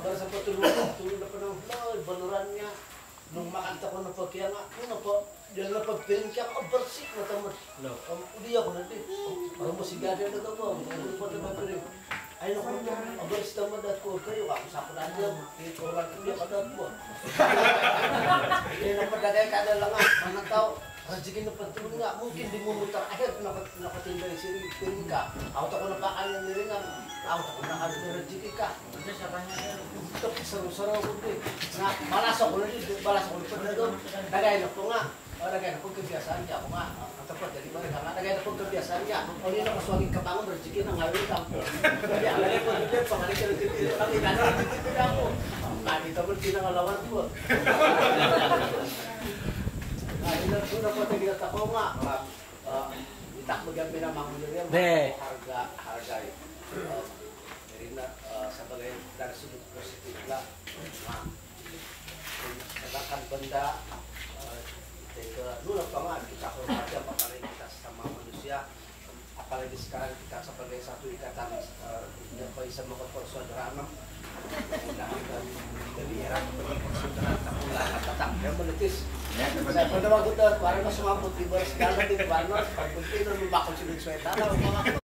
para sa patulungan, na pa ng Lord, baluran niya. Nung makanta ko na po, kaya nga, ano po, yan na pagpiling kaya ako, barsik na tamad. No. Um, Uli ako na din. Parang masigada na ka mga pa naman pa rin. Ay, naku, abalis tamad at ko kayo, ako sa kunan niya, kaya ka na po. Kaya napadagay ka na lang nga, tao, Rajikin na patulong nga, mungkin di mo mutang ahir, nakatinda yung siri, piring ka. Ako na pakalan nga, ako na kado na Sir. Ito, saro-saro ko din. Nga, balas ako na din, balas ako na na doon. Dagay na po nga. O, dagay na po kebiasaan niya. Ako nga, ang tapat, dali ba rin nga. Dagay na po kebiasaan niya. O, yun ako swaging kabangon, Rajikin ang ngayon lang. Kaya, alagay po din, pangalit ka rin din. Ang ina na rin din ako. Nakita mo, pinangalawan po. Ah, ina po na po, tigil ako nga. Ah, itak mo gamit na mga nyo De. Harga, harga. Dari sudut positif lah. Nah, katakan benda teka dulu apa kita hormati apalagi kita sama manusia. Apalagi sekarang kita sebagai satu ikatan uh, yang bisa mempersaudaraan mudah dan dari era persaudaraan tak tetap yang menitis saya pada waktu itu kemarin masuk mampu tiba sekarang di Barnos, pagpunti na lumakot si Luis Sueta, mga